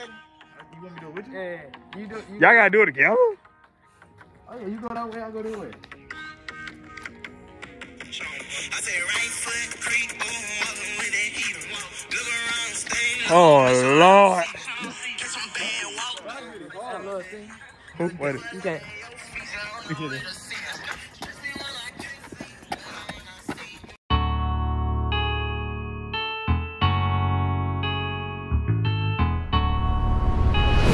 You want me to do it with you? Yeah, you do. You, Y'all gotta do it together. oh yeah, you go that way, I go oh, this way. I say right foot creep, ooh,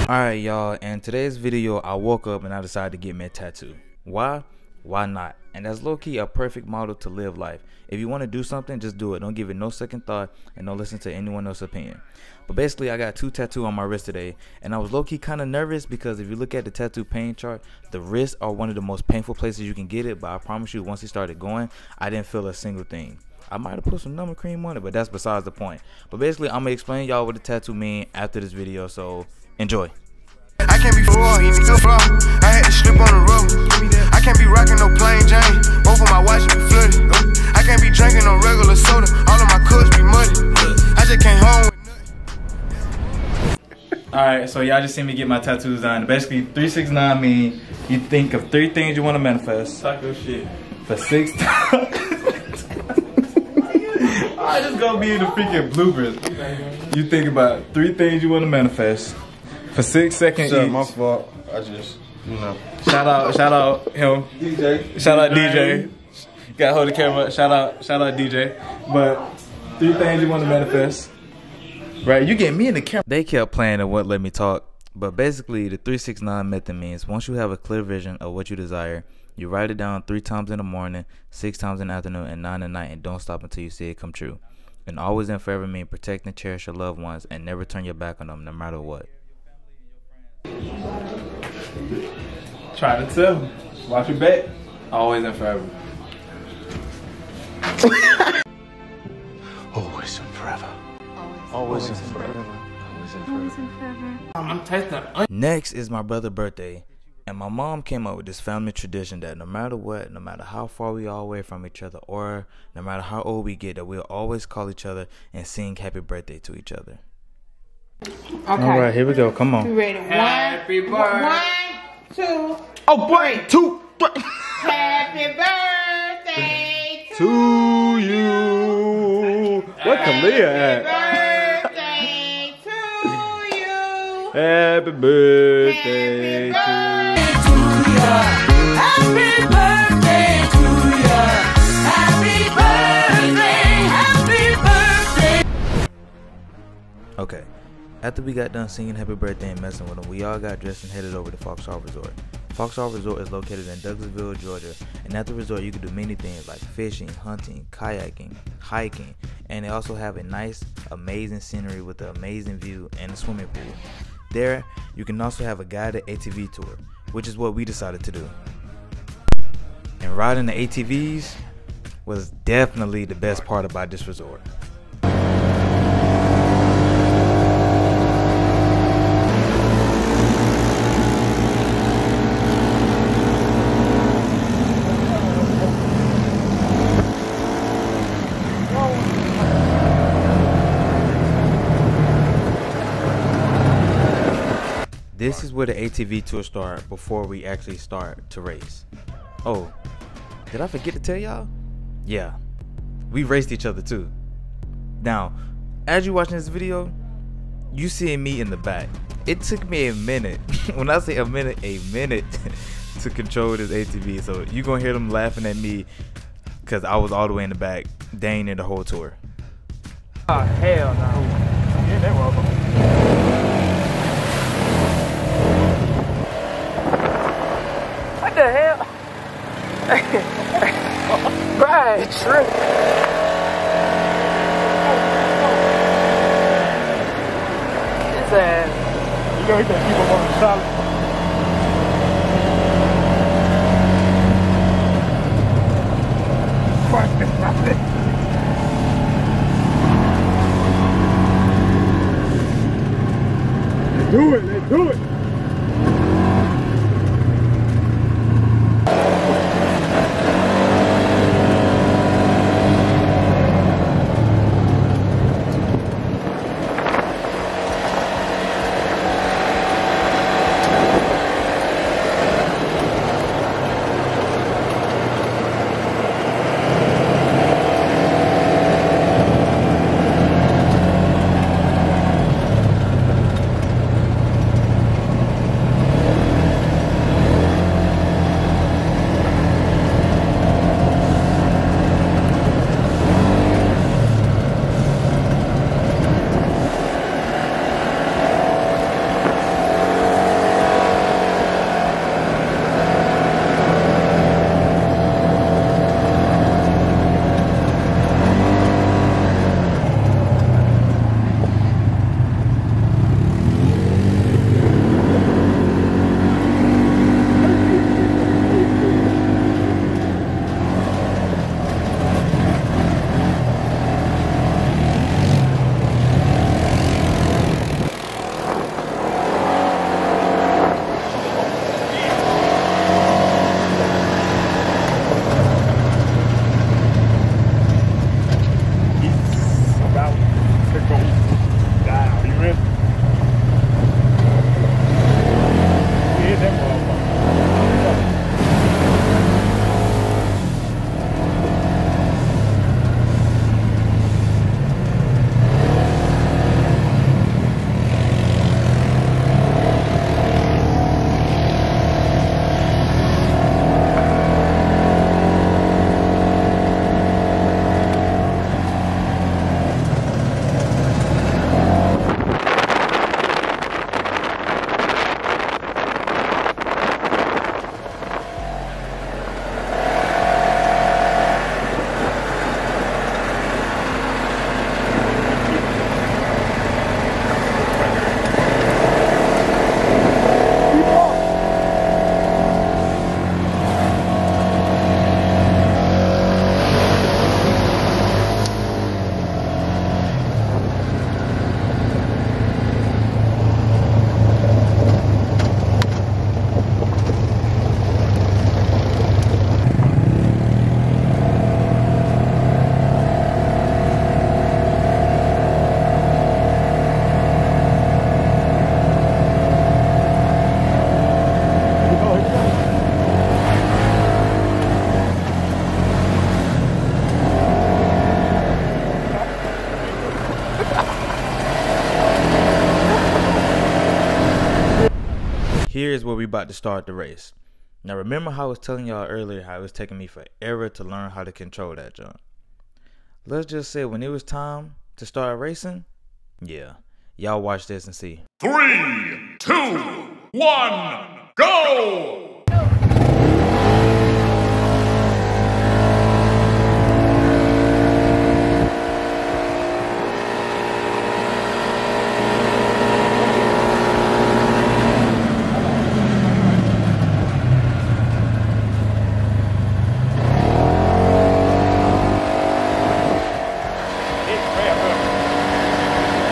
Alright y'all, in today's video I woke up and I decided to get me a tattoo. Why? Why not? And that's low-key a perfect model to live life. If you want to do something, just do it. Don't give it no second thought and don't listen to anyone else's opinion. But basically I got two tattoo on my wrist today and I was low-key kind of nervous because if you look at the tattoo pain chart, the wrists are one of the most painful places you can get it, but I promise you once it started going, I didn't feel a single thing. I might have put some number cream on it, but that's besides the point. But basically, I'm gonna explain y'all what the tattoo mean after this video, so enjoy. I can't be fool, he need to flow. I had to slip on the rubber. I can't be rocking no plain Jane. Both of my watches be flooded. I can't be drinking no regular soda. All of my cups be muddy. I just came home with Alright, so y'all just seen me get my tattoos done. Basically, 369 mean you think of three things you want to manifest. Taco shit. For six times. I just gonna be in the freaking bloopers. You think about three things you want to manifest for six seconds Sir, each. my fault. I just, you know. Shout out, shout out him. DJ. Shout out DJ. Got to hold the camera. Shout out, shout out DJ. But three things you want to manifest. Right, you get me in the camera. They kept playing and wouldn't let me talk. But basically, the 369 method means once you have a clear vision of what you desire, you write it down three times in the morning, six times in the afternoon, and nine at night, and don't stop until you see it come true. And always and forever mean protect and cherish your loved ones and never turn your back on them no matter what. Try to tell. Watch your back. Always and forever. Always and forever. Always and forever. Always and forever. I'm testing. Un- Next is my brother's birthday, and my mom came up with this family tradition that no matter what, no matter how far we are away from each other, or no matter how old we get, that we'll always call each other and sing happy birthday to each other. Okay. All right, here we go. Come You on. ready? One, Happy birthday. one, two. oh boy, two, three. Happy birthday to To you. What Kalia at? Happy birthday to you. Happy birthday Happy birthday to you. Okay. After we got done singing happy birthday and messing with them, we all got dressed and headed over to Foxhall Resort. Foxhall Resort is located in Douglasville, Georgia, and at the resort you can do many things like fishing, hunting, kayaking, hiking, and they also have a nice, amazing scenery with an amazing view and a swimming pool. There, you can also have a guided ATV tour, which is what we decided to do. And riding the ATVs was definitely the best part about this resort. This is where the ATV tour start before we actually start to race. Oh, did I forget to tell y'all? Yeah, we raced each other too. Now, as you're watching this video, you seeing me in the back. It took me a minute. when I say a minute, a minute to control this ATV. So you're gonna hear them laughing at me because I was all the way in the back, dang in the whole tour. Oh hell no. Yeah, they welcome. What the hell? Brian, trip. His ass. You gonna hit people on the solid. Do it, here's where we about to start the race. Now remember how I was telling y'all earlier how it was taking me forever to learn how to control that jump. Let's just say when it was time to start racing, yeah, y'all watch this and see. Three, two, one, go!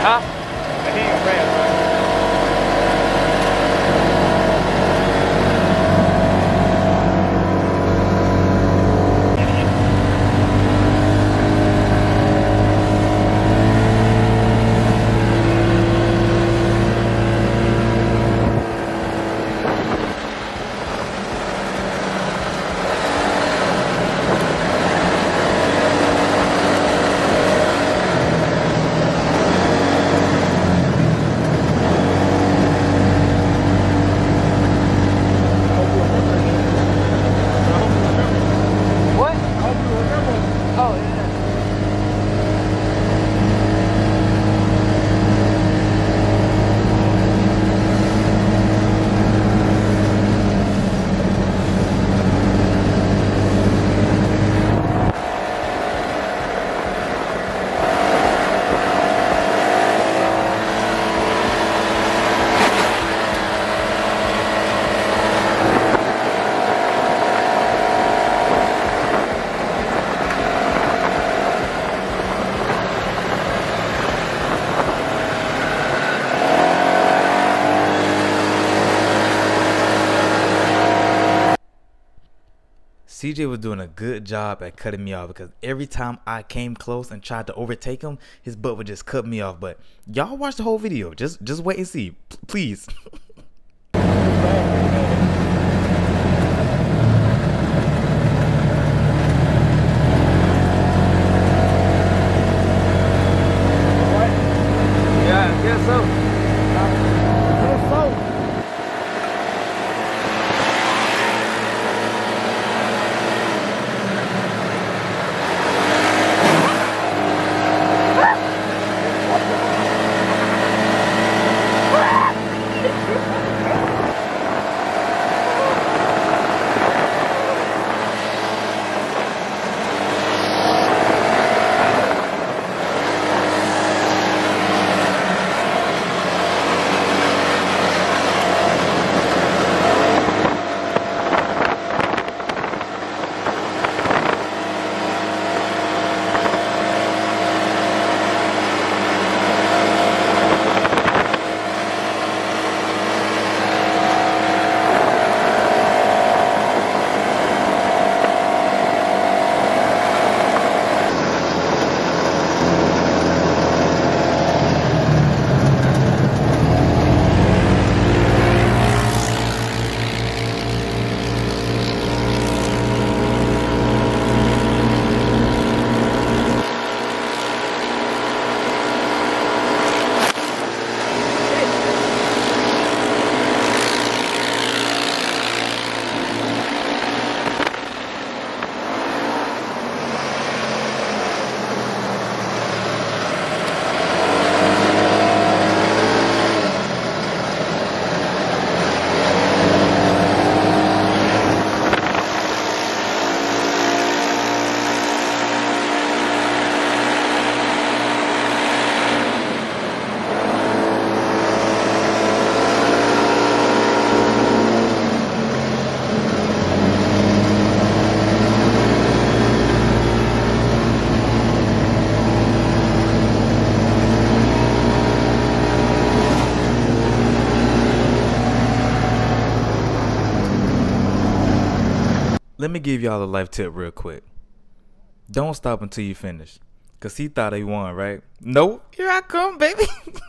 啊 CJ was doing a good job at cutting me off because every time I came close and tried to overtake him, his butt would just cut me off. But y'all watch the whole video. Just just wait and see. P- please. Let me give y'all a life tip real quick. Don't stop until you finish. Cause he thought he won, right? Nope. Here I come, baby.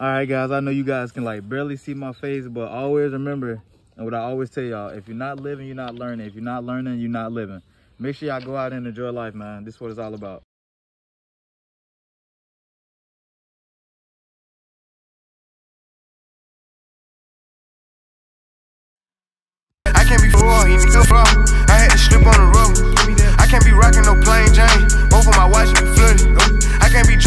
All right, guys. I know you guys can like barely see my face, but always remember, and what I always tell y'all: if you're not living, you're not learning. If you're not learning, you're not living. Make sure y'all go out and enjoy life, man. This is what it's all about. I can't be he. I had to slip on the rubber. I can't be rocking no Jane. My be flooded. I can't be.